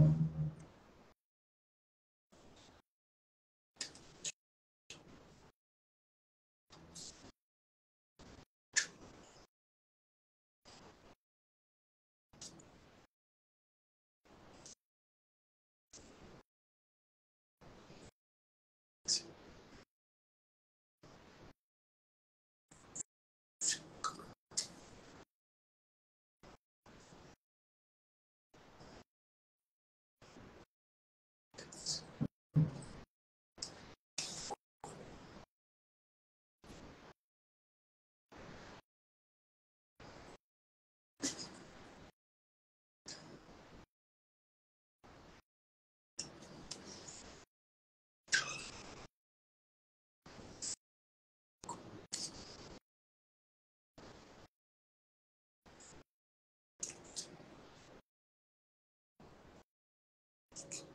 Amen. podcast.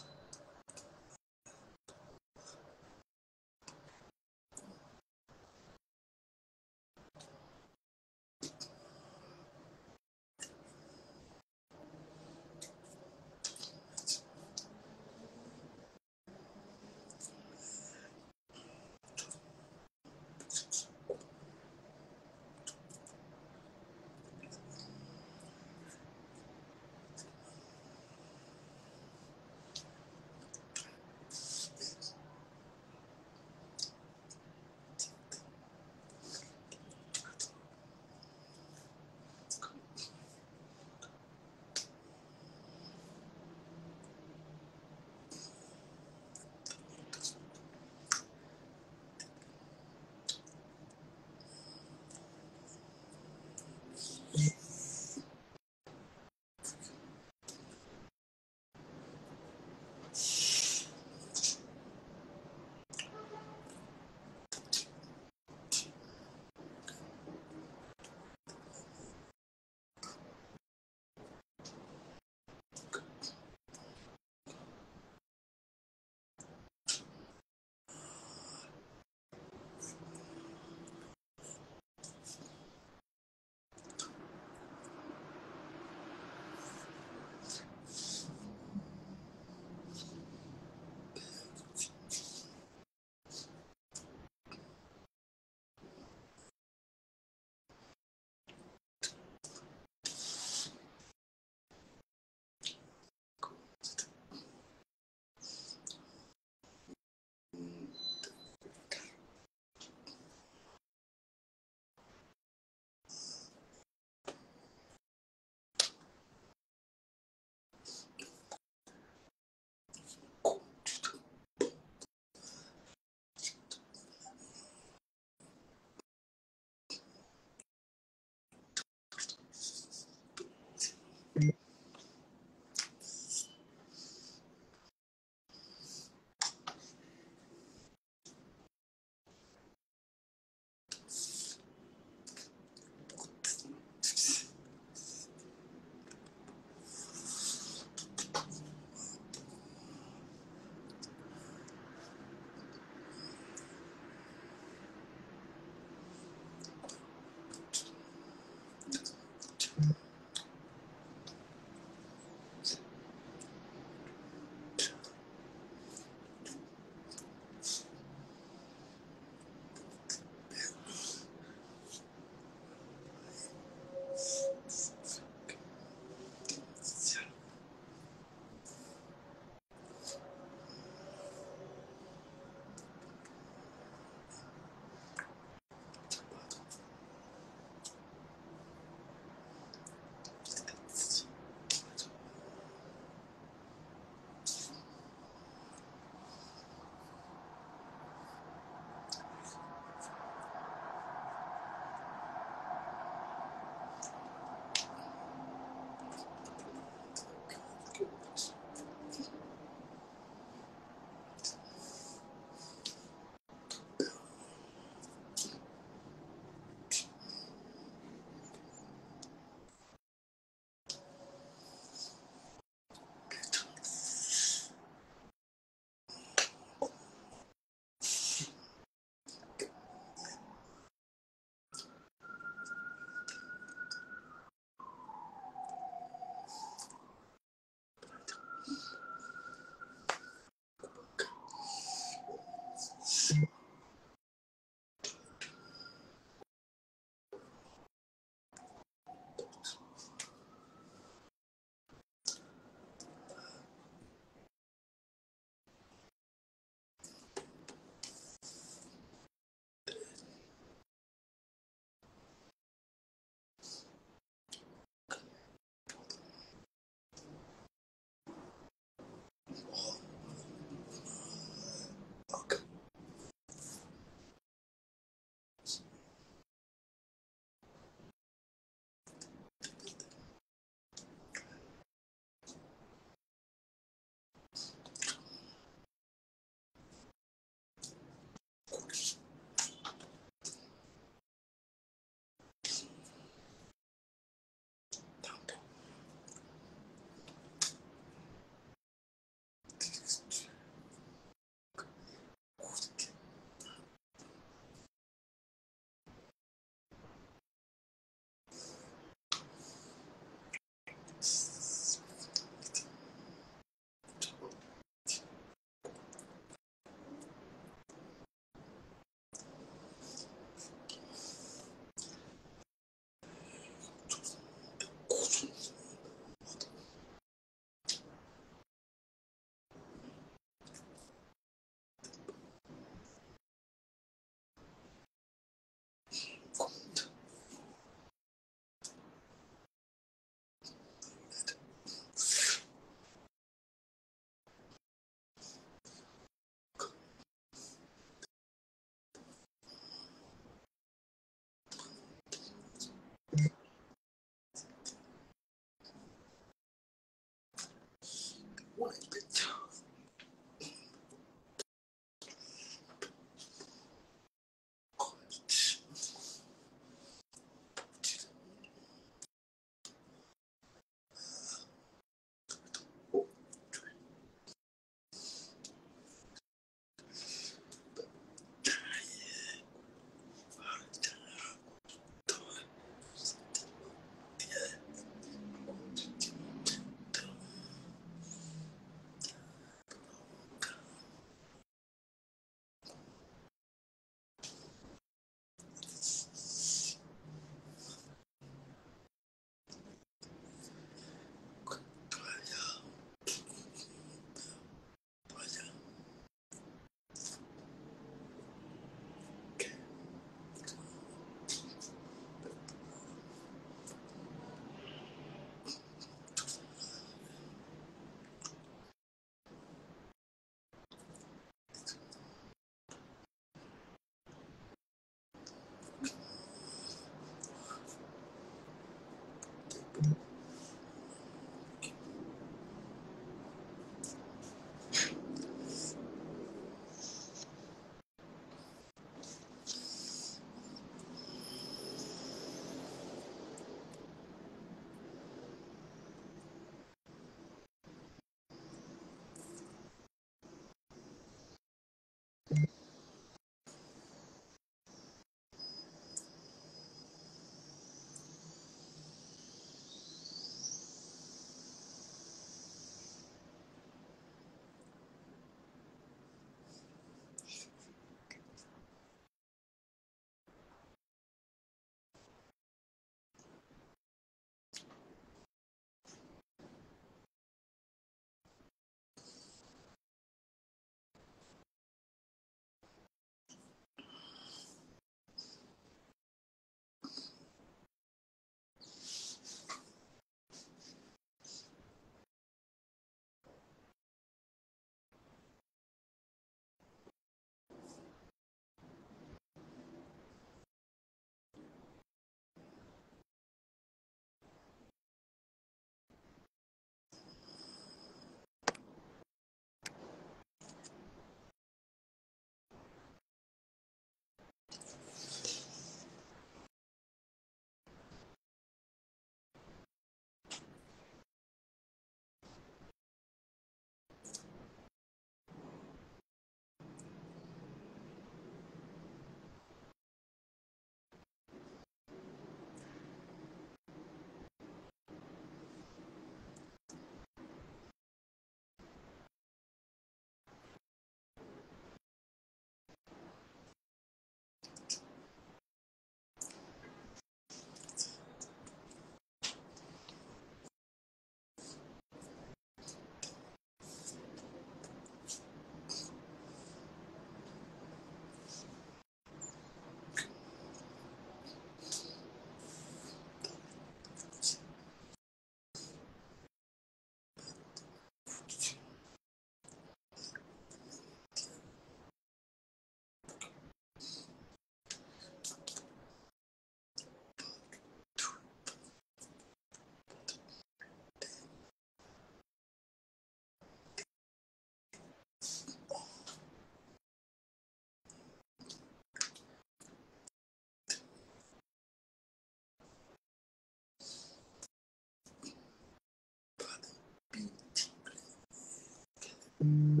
Mm.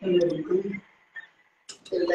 En la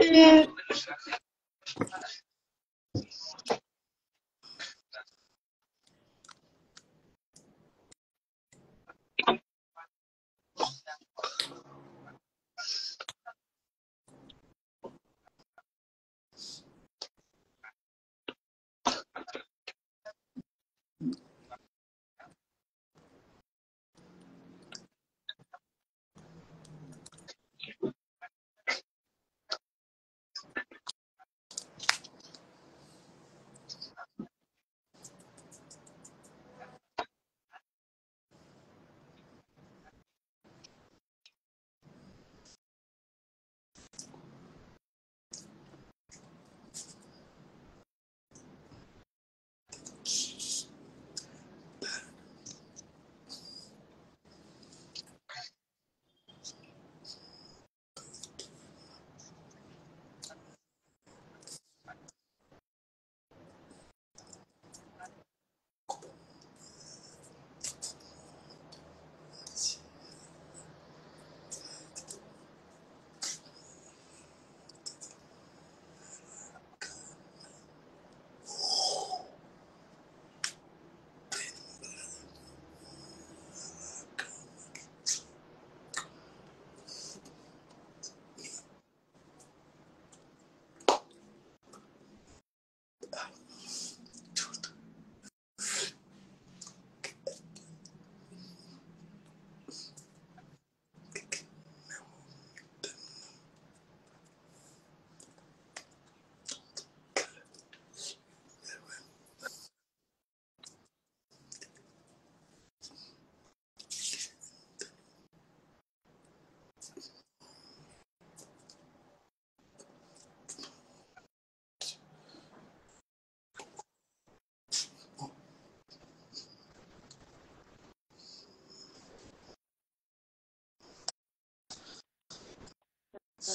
yeah.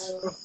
Yes.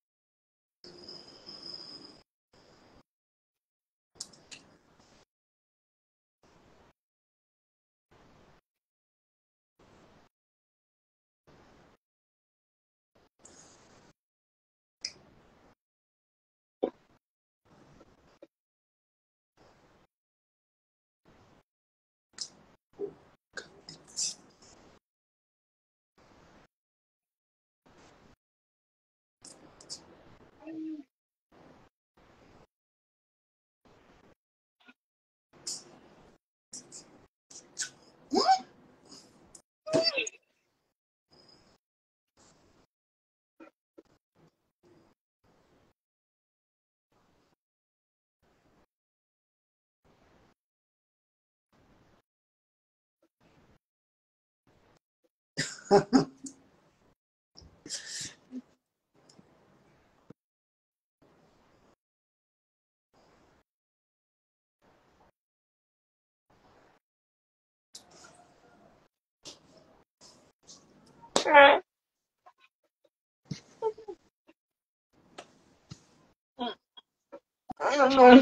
I don't know.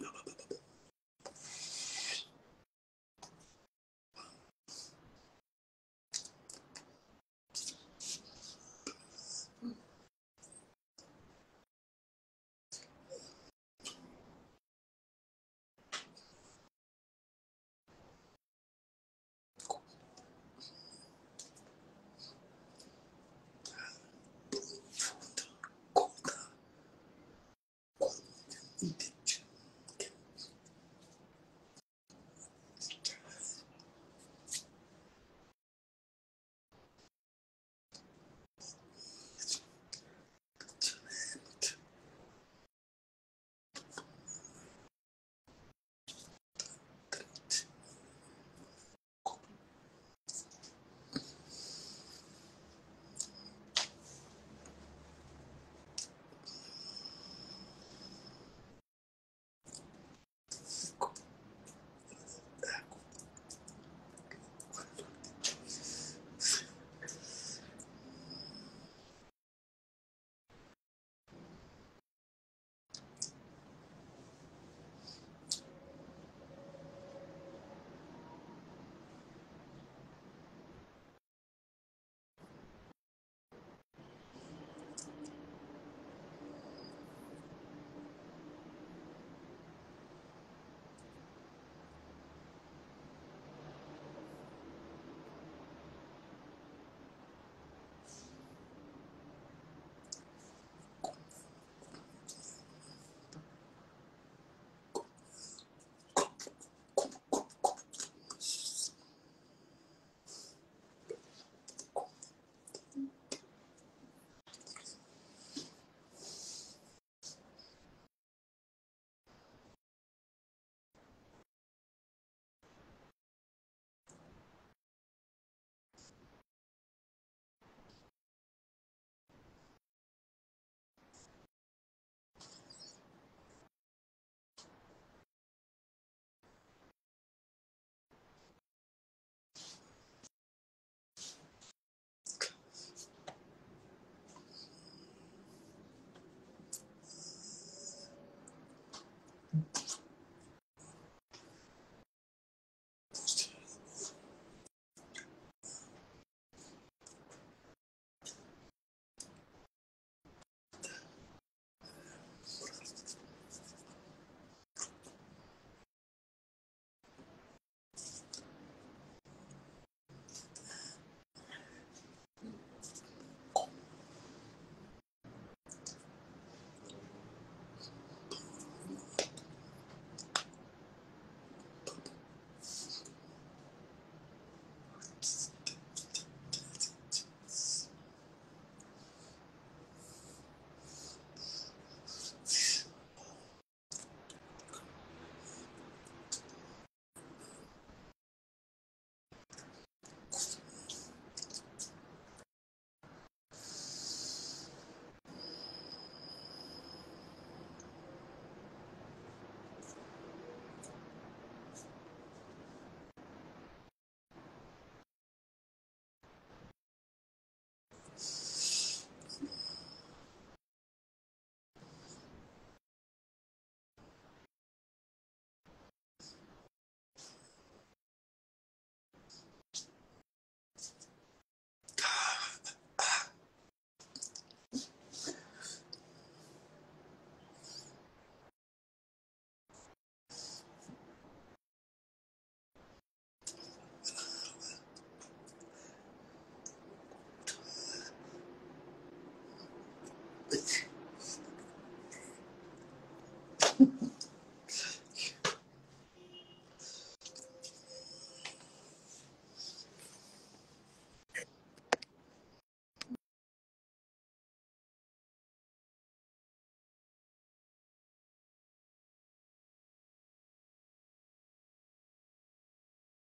No, no, no.